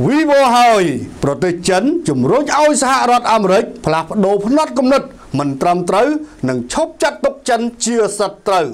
Vivo ហើយប្រទេសចិនជំរុញឲ្យសហរដ្ឋអាមេរិកផ្លាស់ប្ដូរផ្នត់គំនិតមិនត្រឹមត្រូវនិងឈប់ចាត់ទុកចិនជាសត្រូវ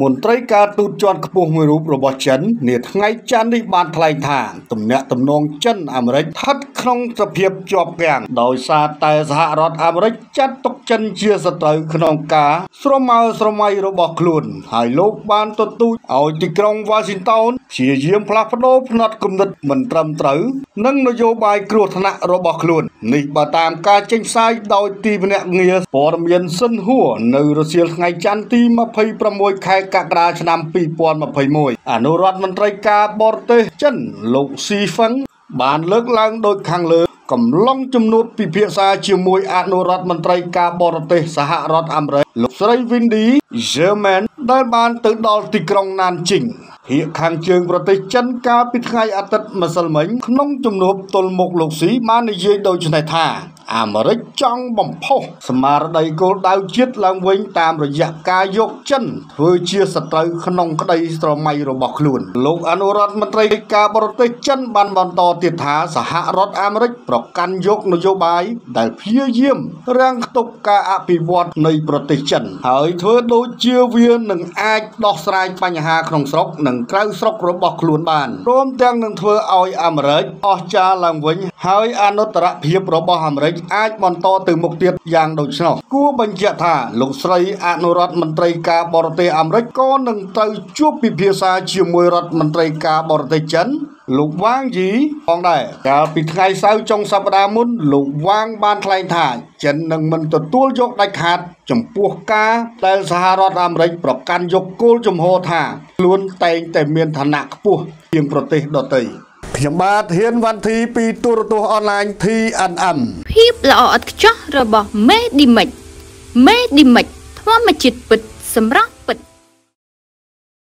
មន្ត្រីការទូតជាន់ខ្ពស់មួយរូបរបស់ចិននាថ្ងៃច័ន្ទនេះបានថ្លែងថាទំនាក់ទំនងចិនអាមេរិកស្ថិតក្នុងសភាពជាប់គាំងដោយសារតែសហរដ្ឋអាមេរិកចាត់ទុកចិនជាសត្រូវក្នុងការស្រមើស្រមៃរបស់ខ្លួន ហើយលោកបានទទូចឲ្យទីក្រុង Washington ព្យាយាមផ្លាស់ប្ដូរផ្នត់គំនិតមិនត្រឹមត្រូវ និងនយោបាយគ្រោះថ្នាក់របស់ខ្លួននេះបើតាមការចេញផ្សាយដោយទីភ្នាក់ងារព័ត៌មានសិនហួរនៅរសៀលថ្ងៃច័ន្ទទី26ខែកក្កដាឆ្នាំ2021អនុរដ្ឋមន្ត្រីការបរទេសចិនលោកស៊ីហ្វឹងបានលើកឡើងដូចខាងលើកំឡុងជំនួបពិភាក្សាជាមួយអនុរដ្ឋមន្ត្រីការបរទេសសហរដ្ឋអាមេរិកលោកស្រី Windy Sherman ដែលបានទៅដល់ទីក្រុងណានជីង ភាគខាងជើងប្រទេសចិនកាលពីថ្ងៃអាទិត្យម្សិលមិញក្នុងជំនួបទល់មុខលោកស៊ីបាននិយាយដូចនេះថា អាមេរិកចង់បំផុសស្មារតីគោលដៅជាតិឡើងវិញតាមរយៈការយកចិនធ្វើជាសត្រូវក្នុងក្តីស្រមៃរបស់ខ្លួនលោកអនុរដ្ឋមន្ត្រីការបរទេសចិនបានបន្តទៀតថាសហរដ្ឋអាមេរិកប្រកាន់យកនយោបាយដែលព្យាយាមរាំងខ្ទប់ការអភិវឌ្ឍនៃប្រទេសចិនហើយធ្វើដូចជាវានឹងអាចដោះស្រាយបញ្ហាក្នុងស្រុកនិងក្រៅស្រុករបស់ខ្លួនបានព្រមទាំងនឹងធ្វើឲ្យអាមេរិកអស់ចាឡើងវិញហើយអនុត្តរភាពរបស់អាមេរិកអាចបន្តទៅមុខទៀតយ៉ាងដូច្នោះគួរបញ្ជាក់ថាលោកស្រីអនុរដ្ឋមន្ត្រីការបរទេសអាមេរិកក៏នឹងត្រូវជួបពិភាក្សាជាមួយរដ្ឋមន្ត្រីការបរទេសចិនលោកវ៉ាងយីផងដែរកាលពីថ្ងៃសៅរ៍ចុងសប្តាហ៍មុន លោកវ៉ាងបានថ្លែងថាចិននឹងមិនទទួលយកដាច់ខាត ចំពោះការដែលសហរដ្ឋអាមេរិកប្រកាន់យកគោលជំហរថាខ្លួនតែងតែមានឋានៈខ្ពស់ជាងប្រទេសដទៃ ខ្ញុំបាទហ៊ានវ៉ាន់ធីពីទូរទស្សន៍អនឡាញ TNM ភាពល្អឥតខ្ចោះរបស់មេឌីមិចមេឌីមិចធម្មជាតិពិតសម្រាប់